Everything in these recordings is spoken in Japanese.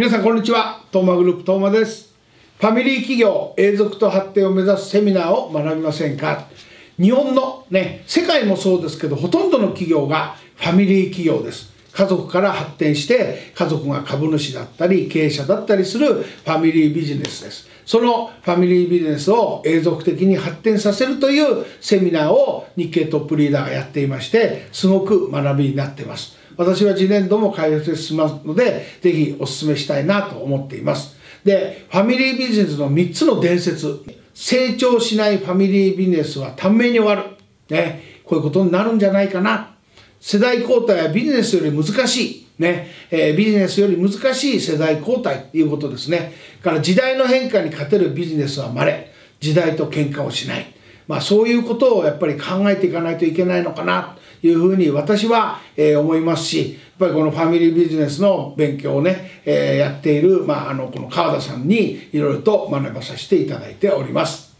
皆さんこんにちは。トーマグループトーマです。ファミリー企業永続と発展を目指すセミナーを学びませんか？日本のね世界もそうですけどほとんどの企業がファミリー企業です。家族から発展して家族が株主だったり経営者だったりするファミリービジネスです。そのファミリービジネスを永続的に発展させるというセミナーを日経トップリーダーがやっていましてすごく学びになってます。私は次年度も開発しますので、ぜひお勧めしたいなと思っています。で、ファミリービジネスの3つの伝説。成長しないファミリービジネスは短命に終わる。ね、こういうことになるんじゃないかな。世代交代はビジネスより難しい。ね、えー、ビジネスより難しい世代交代ということですね。から時代の変化に勝てるビジネスは稀。時代と喧嘩をしない。まあそういうことをやっぱり考えていかないといけないのかないうふうに私は、え思いますしやっぱりこのファミリービジネスの勉強をね、えやっている、まあ、あのこの川田さんにいろいろと学ばさせていただいております。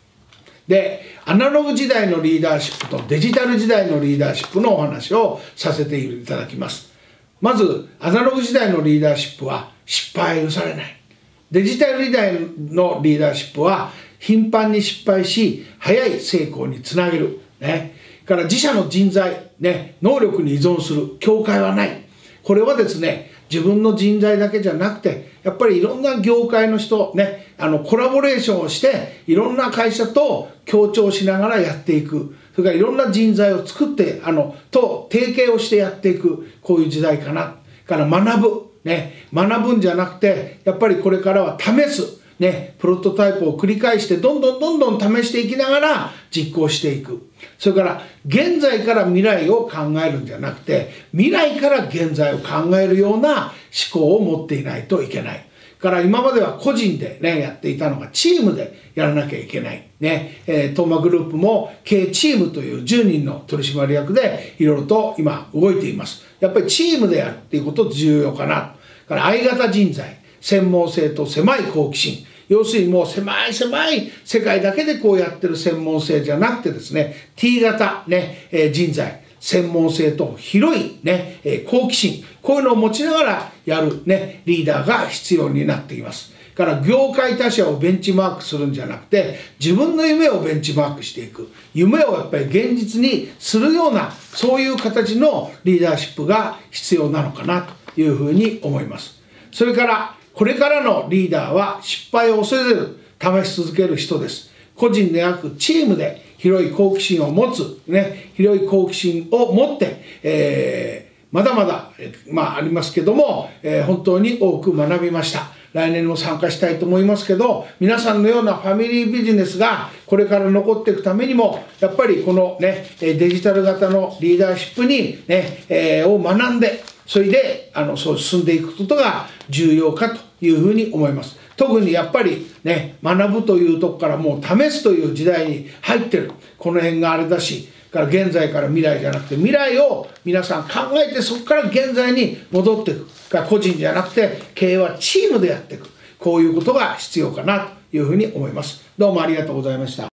でアナログ時代のリーダーシップとデジタル時代のリーダーシップのお話をさせていただきます。まずアナログ時代のリーダーシップは失敗許されない。デジタル時代のリーダーシップは頻繁に失敗し早い成功につなげる。ね。から自社の人材、ね、能力に依存する境界はない。これはですね、自分の人材だけじゃなくて、やっぱりいろんな業界の人、ね、あの、コラボレーションをして、いろんな会社と協調しながらやっていく。それからいろんな人材を作って、あの、と提携をしてやっていく、こういう時代かな。から学ぶ。ね、学ぶんじゃなくて、やっぱりこれからは試す。ね、プロトタイプを繰り返してどんどんどんどん試していきながら実行していく。それから現在から未来を考えるんじゃなくて未来から現在を考えるような思考を持っていないといけない。から今までは個人でね、やっていたのがチームでやらなきゃいけない。ね、えー、トーマグループも計チームという10人の取締役でいろいろと今動いています。やっぱりチームでやるっていうこと重要かな。から相型人材、専門性と狭い好奇心。要するにもう狭い狭い世界だけでこうやってる専門性じゃなくてですね、T 型ね、えー、人材、専門性と広いね、えー、好奇心、こういうのを持ちながらやるね、リーダーが必要になっています。から業界他社をベンチマークするんじゃなくて自分の夢をベンチマークしていく夢をやっぱり現実にするようなそういう形のリーダーシップが必要なのかなというふうに思いますそれからこれからのリーダーは失敗を恐れず試し続ける人です。個人でなくチームで広い好奇心を持つ、ね、広い好奇心を持って、えー、まだまだ、まあ、ありますけども、えー、本当に多く学びました。来年も参加したいと思いますけど皆さんのようなファミリービジネスがこれから残っていくためにもやっぱりこのねデジタル型のリーダーシップにね、えー、を学んでそれであのそう進んでいくことが重要かというふうに思います。特にやっぱりね学ぶというとこからもう試すという時代に入ってる。この辺があれだしから現在から未来じゃなくて未来を皆さん考えてそこから現在に戻っていく。が個人じゃなくて経営はチームでやっていく。こういうことが必要かなというふうに思います。どうもありがとうございました。